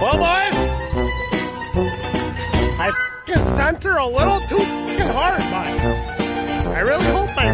Well, boys, I f***ing sent her a little too f***ing hard, but I really hope my